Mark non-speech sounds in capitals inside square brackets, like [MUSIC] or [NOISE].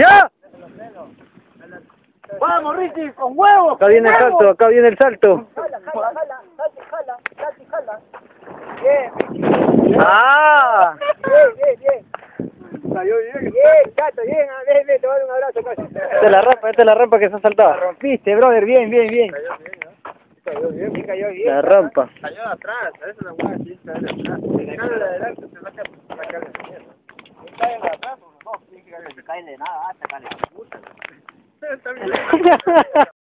¡Ya! Vamos, Ricky, con huevos. Acá viene el salto, acá viene el salto. Jala, jala, jala, jala, jala. Bien, ¡Ah! bien, bien, bien. Salió bien. Bien, chato, bien, ah, ven, ven, te voy a dar un abrazo casi. Esta es la rampa, esta es la rampa que se ha saltado. rompiste, brother, bien, bien, bien. Cayó bien, sí, cayó bien. La rampa. Cayó de atrás, a veces la hueá sí cae de atrás. Si cae de adelante, se saca la cara de mierda. Si cae de atrás, no, que caer de nada, hasta cae de puta. [LAUGHS] Está bien. [LAUGHS]